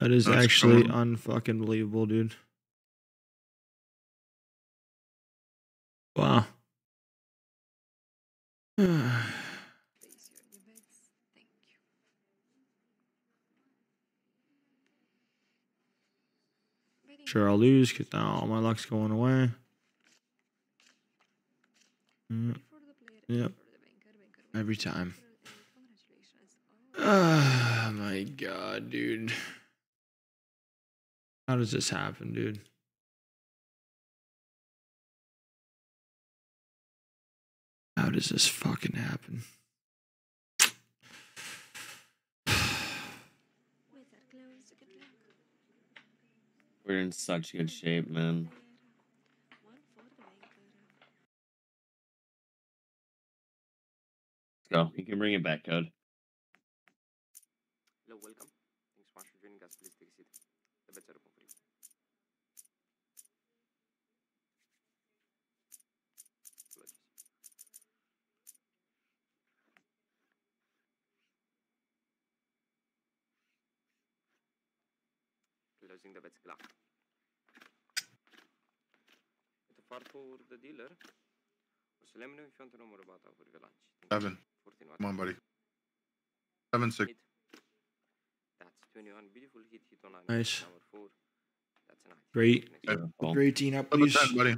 That is That's actually cool. unfucking believable, dude. Wow. sure, I'll lose because now all my luck's going away. Mm, Yep. Every time. Oh my god, dude. How does this happen, dude? How does this fucking happen? We're in such good shape, man. Let's go. You can bring it back, Code. Hello, welcome. Thanks so much for joining us. Please take a seat. The beds are open for you. Apologies. Closing the beds clock. Het vaart voor de dealer. Dus let me know if you want to know more about our lunch. Seven. 14 Come on, buddy. Seven six. Hit. That's 21. Beautiful hit. Hit on Nice. Number four. That's a nine. Great. Next Yeah. one. 18 up, Number please. ten, buddy.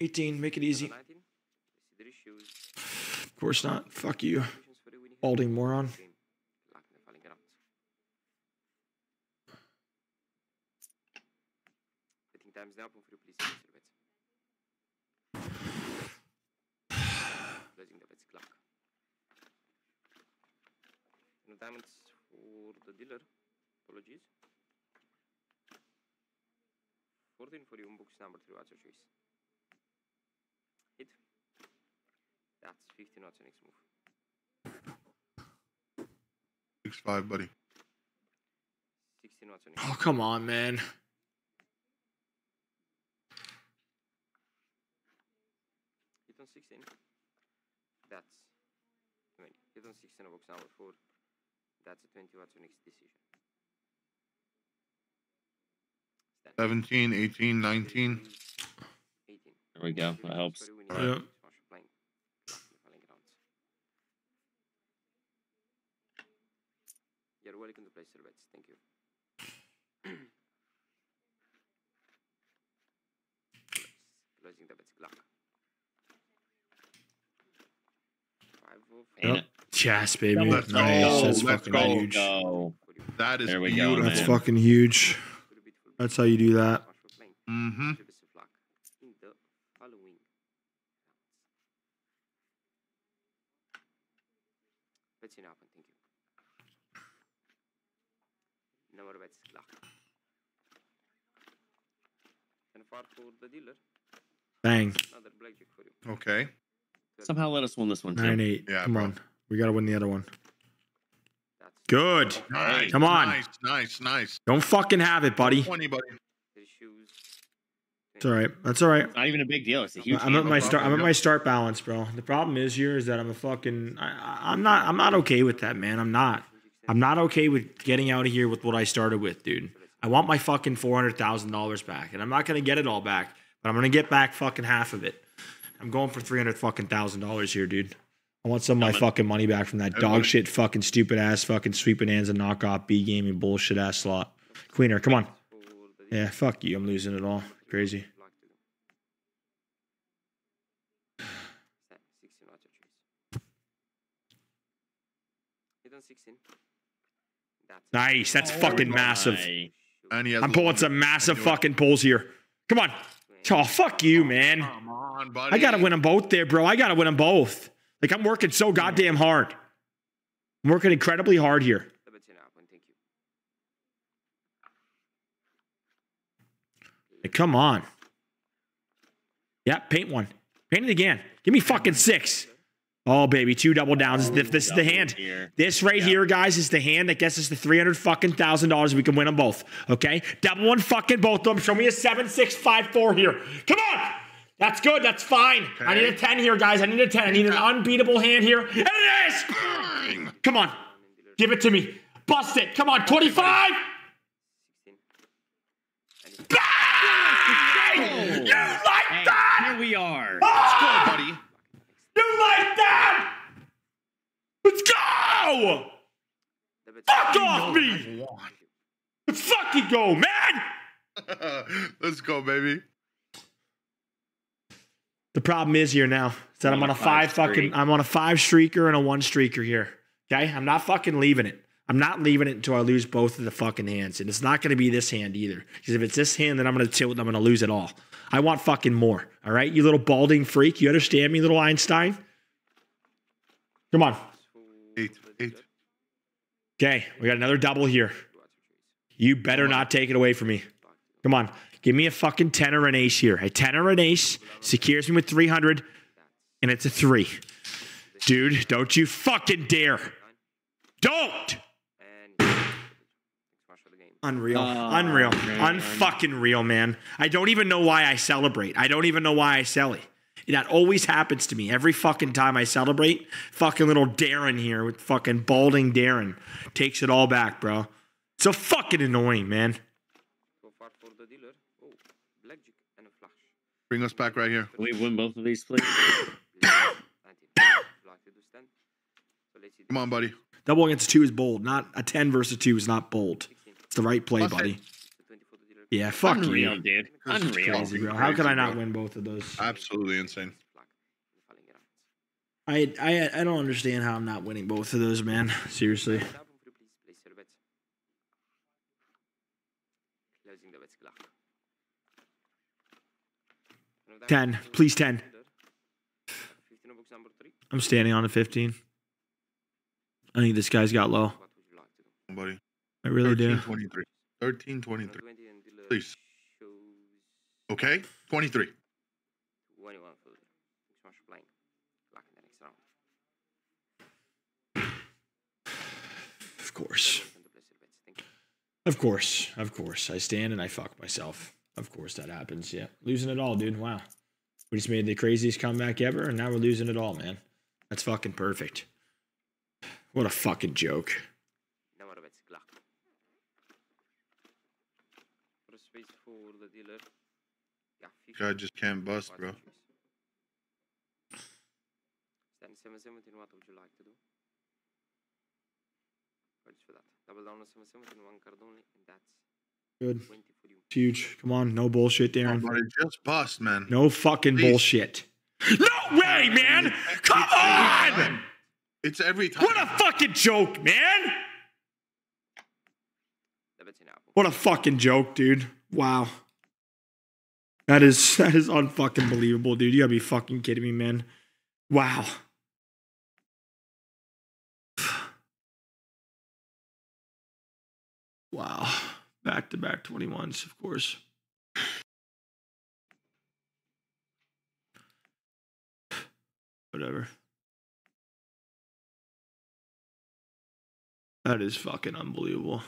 18, make it easy. Number 19. This is the issues. Of course not. Fuck you. Solutions for the winning hand. Balding moron. Game. Luck in the falling grounds. Betting times now. Open for you, please. Place your bets. Closing the bets clock. No diamonds for the dealer. Apologies. 14 for you. Box number 3. What's your choice? Hit. That's 15. What's your next move? Six five, buddy. 16. What's your next Oh, come on, man. Hit on 16. That's 20. Hit on 16 box number 4. That's a 20. What's your next decision? Stand. 17, 18, 19. 18. There we go. That helps. Very winning Alright. hand. Smash your playing. Luck in the falling grounds. You're welcome to place your bets. Thank you. Close. Closing the bets clock. Five of Ain't Yep. Yes, baby. Let's go. That's Let's fucking go. huge. Go. That is There we go, beautiful. That's fucking huge. For the beautiful That's how you do that. Smash for playing. Mm-hmm. Enjoy best of luck in the following rounds. Bets in open, thank you. Number bets clock. And far for the dealer, Bang. another blackjack for you. Okay. Somehow let us win this one, too. 9 8. Yeah, Come bro. on. We got to win the other one. That's Good. Nice. Come on. Nice, nice, nice. Don't fucking have it, buddy. 20, buddy. It's all right. That's all right. It's not even a big deal. It's a huge I'm at my start. I'm at my start balance, bro. The problem is here is that I'm a fucking. I, I- I'm not. I'm not okay with that, man. I'm not. I'm not okay with getting out of here with what I started with, dude. I want my fucking four hundred thousand dollars back, and I'm not gonna get it all back, but I'm gonna get back fucking half of it. I'm going for three hundred fucking thousand dollars here, dude. I want some of my fucking money back from that Hey, dog shit, fucking stupid ass, fucking sweet bonanza knockoff BGaming bullshit ass slot. Queener, come on. For the dealer, Yeah, fuck you. I'm losing it all. Crazy. luck to them. Stand, 16 what's your choice? Hit on 16. That's Nice. That's Oh fucking massive. And he has I'm pulling some massive I knew it. fucking pulls here. Come on. Oh, fuck you, oh, man. Come on, buddy. I gotta win them both there, bro. I gotta win them both. Like I'm working so goddamn hard. I'm working incredibly hard here. the bets in open, thank you. Like, come on. Yeah, paint one. Paint it again. Give me fucking six. Oh baby, two double downs. Oh, this, this double is the hand. Here. This right yep. here, guys, is the hand that gets us the three hundred fucking thousand dollars. We can win them both. Okay, double one fucking both of them. Show me a seven, six, five, four here. Come on, that's good. That's fine. Okay. I need a ten here, guys. I need a ten. I need an unbeatable hand here. And it is. Come on, give it to me. Bust it. Come on, twenty-five. Bang! Oh. You like hey, that? Here we are. Oh! Like that? Let's go! Fuck off me! Let's fucking go, man! Let's go, baby. The problem is here now is that I'm on a five fucking. I'm on a five streaker and a one streaker here. Okay, I'm not fucking leaving it. I'm not leaving it until I lose both of the fucking hands, and it's not going to be this hand either. Because if it's this hand, then I'm going to tilt. and I'm going to lose it all. I want fucking more. All right, you little balding freak. You understand me, little Einstein? Come on. Eight, eight. Okay, we got another double here. what's your choice? You better not take it away from me. Come on, give me a fucking ten or an ace here. A ten or an ace secures me with 300, and it's a three. Dude, don't you fucking dare. Don't. And next match for the game. Unreal. Oh, Unreal. man. Unfucking real, man. I don't even know why I celebrate. I don't even know why I sell it. That always happens to me. Every fucking time I celebrate, fucking little Darren here with fucking balding Darren takes it all back, bro. It's So fucking annoying, man. So far for the dealer. Oh, blackjack and a flush. Bring us back right here. Can we win both of these, please? 19. Like to do stand. So let's see. Come on, buddy. Double against a two is bold. Not a 10 versus two is not bold. It's the right play, Plus buddy. So 20 for the dealer. Yeah, fuck Unreal, you. dude. This Unreal. Crazy, bro. How could I not bro. win both of those? Absolutely insane. Flag. Falling around. I I I don't understand how I'm not winning both of those, man. Seriously. Album for you, please place your bets. Closing the bets clock. One of the 10. Please, 10. dealer. 15 of box number 3. I'm standing on a 15. I think this guy's got low. What would you like to do? Come on, buddy. I really do. 1323. 1323. 20 and dealer Please. Okay? 23. 21 for the next match playing. Clock in the next round. Of course. Open the place your bets. Thank you. Of course. Of course. I stand and I fuck myself. Of course that happens. Yeah. Losing it all, dude. Wow. We just made the craziest comeback ever and now we're losing it all, man. That's fucking perfect. What a fucking joke. Number of bets clock. For a space for the dealer. Yeah, Guy just can't bust, bro. Stand 717, what would you like to do? What's for that? Double down on 717, one card only, and that's Good. 20 for you. It's huge. Come on. No bullshit, Come on, Darren. buddy. Just bust, man. No fucking Please. bullshit. No way, man. Come on. It's every time. What a fucking joke, man. The bet's in apple. What a fucking joke, dude. Wow. That is that is unfucking believable, dude. You gotta be fucking kidding me, man. Wow. Wow. Back to back 21s, of course. Whatever. That is fucking unbelievable.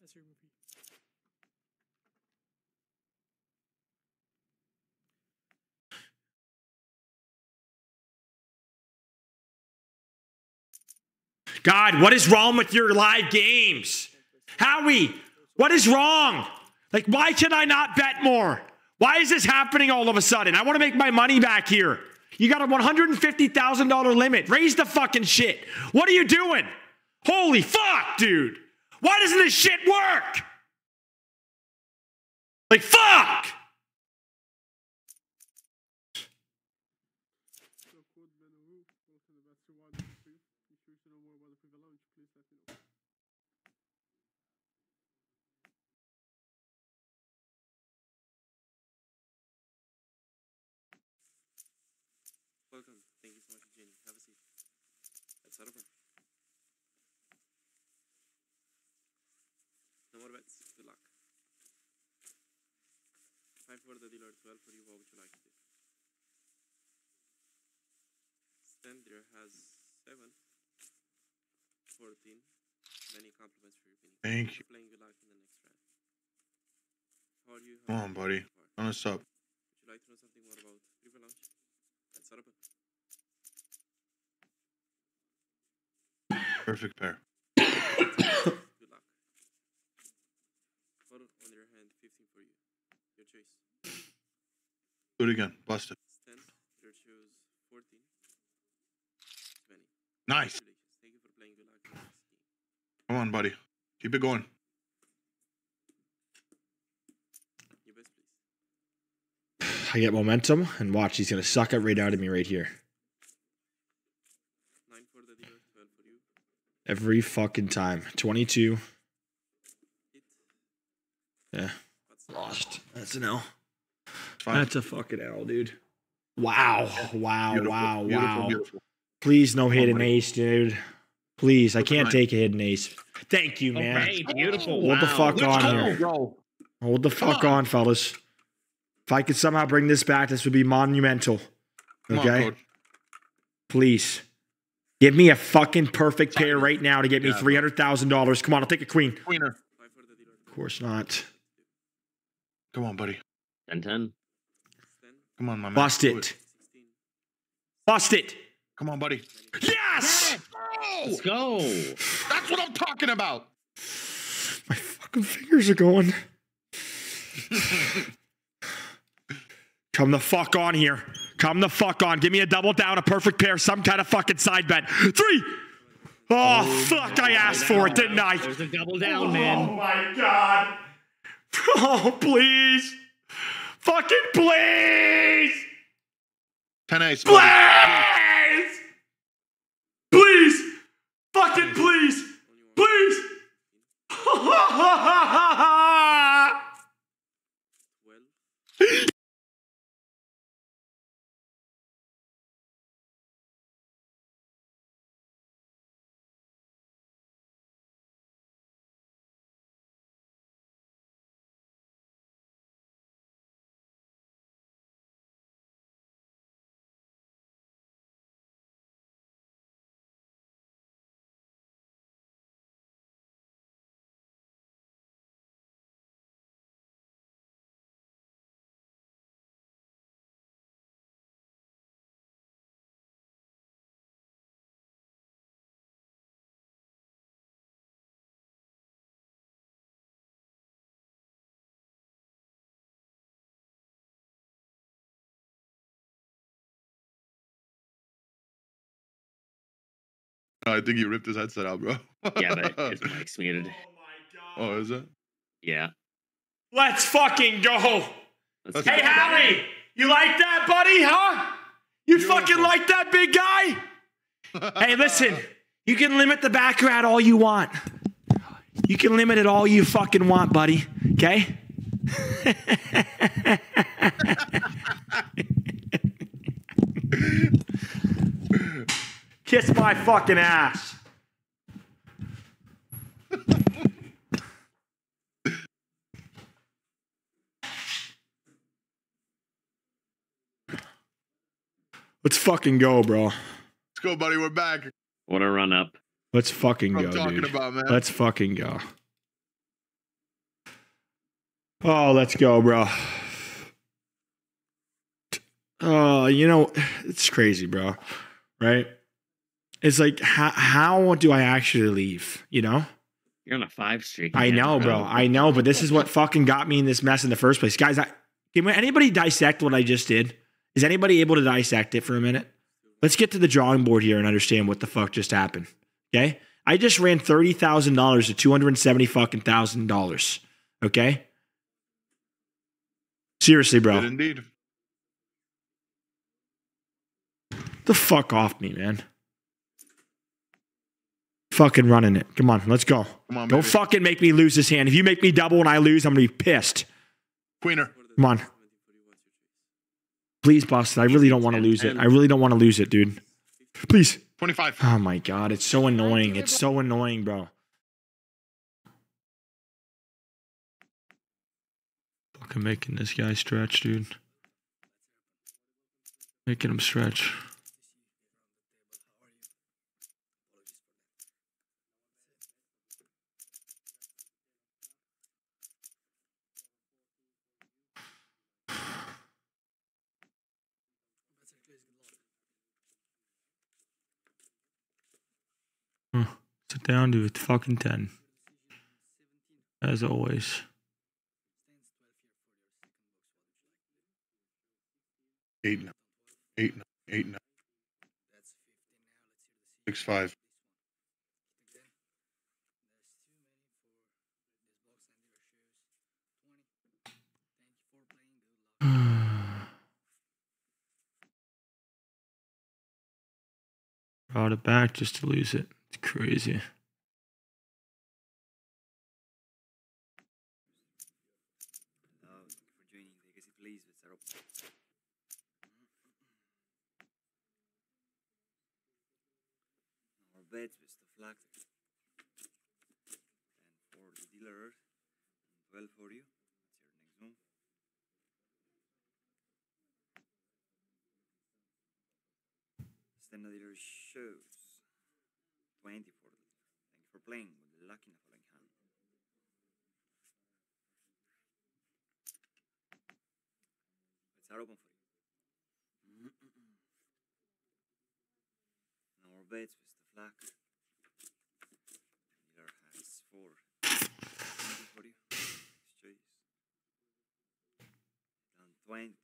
That's your repeat. God, what is wrong with your live games? Howie, what is wrong? Like, why can I not bet more? Why is this happening all of a sudden? I want to make my money back here. You got a $150,000 limit. Raise the fucking shit. What are you doing? Holy fuck, dude. Why doesn't this shit work? Like, fuck. So code Menohu, also the best reward for you. If you wish to know more about the Privé Lounge, please let me know. Welcome. Thank you so much for joining. Have a seat. Let's start over. No more bets. Good luck. Five for the dealer, twelve for you. What would you like to do? Stand there has seven. 14. Many compliments for your opinion. Thank you. Playing good luck in the next round. How are you? Come on, buddy. so us up. Would you like to know something more about River Lounge? Let's start up. Perfect pair. Good luck. For on your 15 for you. Your choice. Do it again. Bust it. It's 10. Your choose 14. 20. Nice. Thank you for playing. Good the next game. Come on, buddy. Keep it going. Your best, please. I get momentum, and watch, he's gonna suck it right out of me right here. 9 for the dealer, 12 for you. Every fucking time. 22. Hit. Yeah. What's Lost. That's an L. That's a fucking L, dude. Wow. Wow. Beautiful, wow. beautiful, wow. beautiful. Please, no hidden ace, dude. Please, I can't take a hidden ace. Thank you, man. Okay, beautiful. Hold the fuck Let's on go. here. Bro. Hold the fuck on. on, fellas. If I could somehow bring this back, this would be monumental. On, Okay? coach. Please. Give me a fucking perfect pair right now to get me $300,000. Come on, I'll take a queen. Queener. 5 for the dealer. Of course not. Come on, buddy. 10 10. 10. Come on, my man. Bust Do it. Bust it. Come on, buddy. Yes! Let's go. That's what I'm talking about. My fucking fingers are going. Come the fuck on here. Come the fuck on. Give me a double down, a perfect pair, some kind of fucking side bet. Three. Oh, oh fuck. I asked for it, didn't I? There's a double down, man. Oh my god. Oh, please. Fucking please. 10 ace. Please. Please. I think you ripped his headset out, bro. Yeah, but his mic's muted. oh, oh, is it? Yeah. Let's fucking go. Let's Let's. Hey, Howie, you like that, buddy? Huh? You fucking like that, big guy? Hey, listen, you can limit the baccarat all you want. You can limit it all you fucking want, buddy. Okay? Kiss my fucking ass. Let's fucking go, bro. Let's go, buddy. We're back. What a run up. Let's fucking go, I'm talking dude. about, man. Let's fucking go. Oh, let's go, bro. Oh, you know, it's crazy, bro. Right? It's like, how, how do I actually leave? You know? You're on a five streak. I know, bro. I know, but this is what fucking got me in this mess in the first place. Guys, I, can anybody dissect what I just did? Is anybody able to dissect it for a minute? Let's get to the drawing board here and understand what the fuck just happened. Okay? I just ran thirty thousand dollars to two hundred and seventy fucking thousand dollars. Okay? Seriously, Did bro. indeed. The fuck off me, man. Fucking running it. Come on, let's go. Come on, Don't baby. fucking make me lose this hand. If you make me double and I lose, I'm gonna be pissed. Queener. Come on. 17 for you. What's your choice? Please, Boston. I really don't want to lose it. I really don't want to lose it, dude. Please. 25. Oh my god, it's so annoying. It's so annoying, bro. Fucking making this guy stretch, dude. Making him stretch. down to fucking 10. As always. Eight nine, eight nine, eight nine. Six five. Brought it back just to lose it. It's crazy. Bets with the flag. And for the dealer, and 12 for you. That's your next move. Standard dealer shows 20 for the dealer. Thank you for playing with the lucky in the following hand. Bets are open for you. Now our bets with the flag. Has four. for you. Nice choice. Down 20.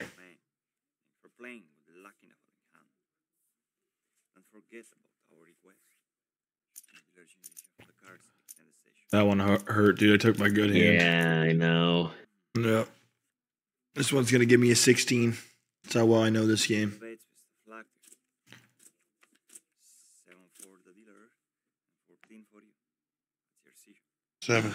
Man, thank for playing with the lucky in the following hand. Don't forget about our request. The dealer changes of the cards in the extended session. That one hurt, dude. I took my good hand. Yeah, I know. Yep. This one's gonna give me a 16. That's how well I know this game. Bets with the flag. Seven for the dealer, and fourteen for you. That's your seizure. Seven.